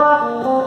Música